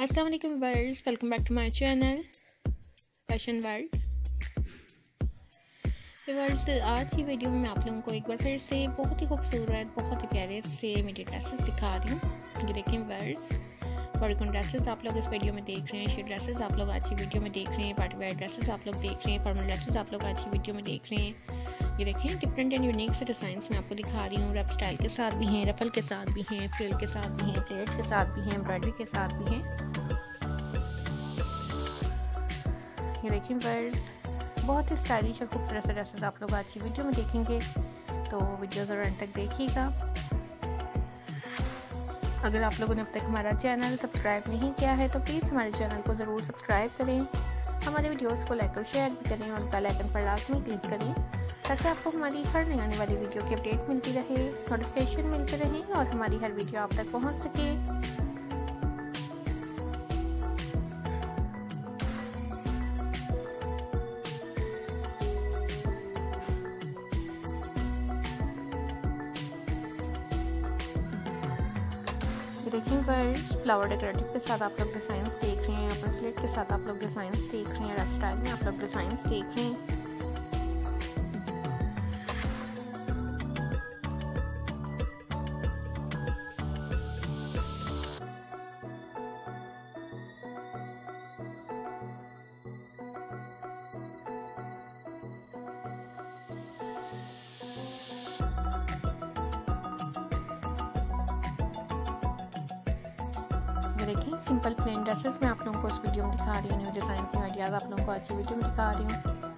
अस्सलाम वालेकुम world welcome back to my channel fashion world world आज की वीडियो में मैं आप लोगों को एक बार फिर से बहुत ही खूबसूरत, बहुत ही प्यारे से मेरे ड्रेसेस दिखा रही हूँ। ये देखें वर्ड्स बॉडीकॉन ड्रेसेस आप लोग इस वीडियो में देख रहे हैं शेड ड्रेसेस आप लोग आज की वीडियो में देख रहे हैं पार्टी वेयर ड्रेसेस आप लोग देख रहे हैं फॉर्मल ड्रेसेस आप लोग आज की वीडियो में देख रहे हैं। ये देखें डिफरेंट एंड यूनिक से डिज़ाइन मैं आपको दिखा रही हूँ। रफ स्टाइल के साथ भी हैं रफल के साथ भी हैं फ्रिल के साथ भी हैं प्लेट्स के साथ भी हैं एम्ब्रॉयडरी के साथ भी हैं। ये देखिए बर्ड्स बहुत ही स्टाइलिश और खूबसूरत से ड्रेसेस आप लोग आज की वीडियो में देखेंगे। तो वीडियो ज़रूर अंत तक देखिएगा। अगर आप लोगों ने अब तक हमारा चैनल सब्सक्राइब नहीं किया है तो प्लीज़ हमारे चैनल को ज़रूर सब्सक्राइब करें। हमारे वीडियोस को लाइक और शेयर भी करें और बेल आइकन पर लाजमी क्लिक करें, ताकि आपको हमारी हर नई आने वाली वीडियो की अपडेट मिलती रहे नोटिफिकेशन मिलते रहे और हमारी हर वीडियो आप तक पहुँच सके। देखिए वर्ड्स फ्लावर डेकोरेटिव के साथ आप लोग डिज़ाइन देख रहे हैं ब्रेसलेट के साथ आप लोग डिज़ाइन देख रहे हैं रेफ स्टाइल में आप लोग डिज़ाइन देख रहे हैं। ये देखें सिंपल प्लेन ड्रेसेस मैं आप लोगों को इस वीडियो में दिखा रही हूँ न्यू डिज़ाइन न्यू आइडियाज़ आप लोगों को अच्छी वीडियो में दिखा रही हूँ।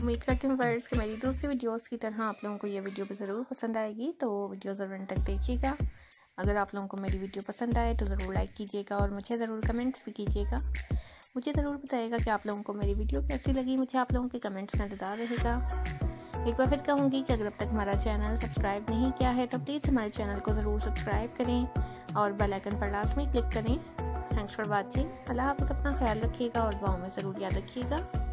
उम्मीद करती हूँ वर्ड्स कि मेरी दूसरी वीडियोस की तरह आप लोगों को ये वीडियो भी ज़रूर पसंद आएगी। तो वीडियो ज़रूर तक देखिएगा। अगर आप लोगों को मेरी वीडियो पसंद आए तो ज़रूर लाइक कीजिएगा और मुझे ज़रूर कमेंट्स भी कीजिएगा। मुझे ज़रूर बताइएगा कि आप लोगों को मेरी वीडियो कैसी लगी। मुझे आप लोगों के कमेंट्स नज़र रहेगा एक बार फिर कहूँगी कि अगर अब तक हमारा चैनल सब्सक्राइब नहीं किया है तो प्लीज़ हमारे चैनल को ज़रूर सब्सक्राइब करें और बेल आइकन पर लास्ट में क्लिक करें। थैंक्स फॉर वॉचिंग अल्लाह हाफ़ अपना ख्याल रखिएगा और दुआओं में ज़रूर याद रखिएगा।